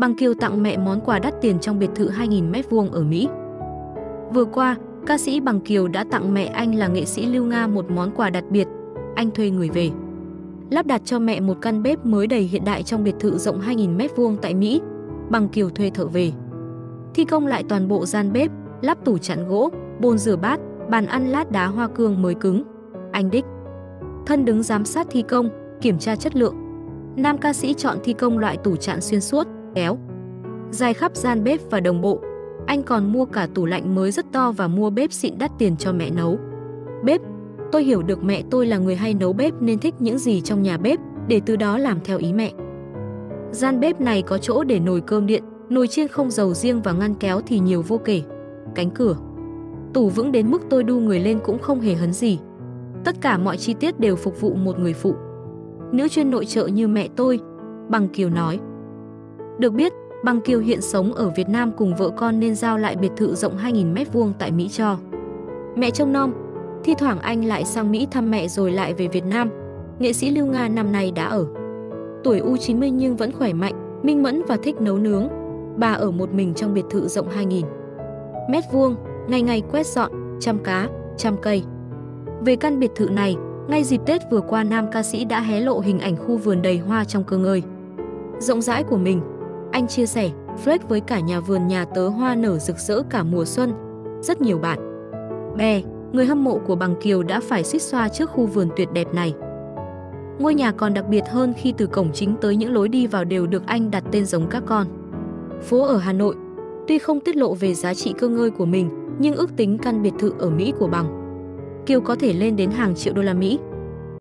Bằng Kiều tặng mẹ món quà đắt tiền trong biệt thự 2.000 m2 ở Mỹ. Vừa qua, ca sĩ Bằng Kiều đã tặng mẹ anh là nghệ sĩ Lưu Nga một món quà đặc biệt. Anh thuê người về. Lắp đặt cho mẹ một căn bếp mới đầy hiện đại trong biệt thự rộng 2.000 m2 tại Mỹ. Bằng Kiều thuê thợ về. Thi công lại toàn bộ gian bếp, lắp tủ chặn gỗ, bồn rửa bát, bàn ăn lát đá hoa cương mới cứng. Anh Đích. Thân đứng giám sát thi công, kiểm tra chất lượng. Nam ca sĩ chọn thi công loại tủ chặn xuyên suốt, kéo. Dài khắp gian bếp và đồng bộ. Anh còn mua cả tủ lạnh mới rất to và mua bếp xịn đắt tiền cho mẹ nấu. Bếp. Tôi hiểu được mẹ tôi là người hay nấu bếp nên thích những gì trong nhà bếp để từ đó làm theo ý mẹ. Gian bếp này có chỗ để nồi cơm điện, nồi chiên không dầu riêng và ngăn kéo thì nhiều vô kể. Cánh cửa. Tủ vững đến mức tôi đu người lên cũng không hề hấn gì. Tất cả mọi chi tiết đều phục vụ một người phụ. Nữ chuyên nội trợ như mẹ tôi, Bằng Kiều nói. Được biết, Bằng Kiều hiện sống ở Việt Nam cùng vợ con nên giao lại biệt thự rộng 2.000 m2 tại Mỹ cho. Mẹ trông nom, thi thoảng anh lại sang Mỹ thăm mẹ rồi lại về Việt Nam. Nghệ sĩ Lưu Nga năm nay đã ở. Tuổi U90 nhưng vẫn khỏe mạnh, minh mẫn và thích nấu nướng. Bà ở một mình trong biệt thự rộng 2.000 mét vuông, ngày ngày quét dọn, chăm cá, chăm cây. Về căn biệt thự này, ngay dịp Tết vừa qua nam ca sĩ đã hé lộ hình ảnh khu vườn đầy hoa trong cơ ngơi. Rộng rãi của mình, anh chia sẻ, flex với cả nhà vườn nhà tớ hoa nở rực rỡ cả mùa xuân. Rất nhiều bạn. Bè, người hâm mộ của Bằng Kiều đã phải suýt xoa trước khu vườn tuyệt đẹp này. Ngôi nhà còn đặc biệt hơn khi từ cổng chính tới những lối đi vào đều được anh đặt tên giống các con. Phố ở Hà Nội, tuy không tiết lộ về giá trị cơ ngơi của mình, nhưng ước tính căn biệt thự ở Mỹ của Bằng Kiều có thể lên đến hàng triệu đô la Mỹ.